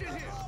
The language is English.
Question him! All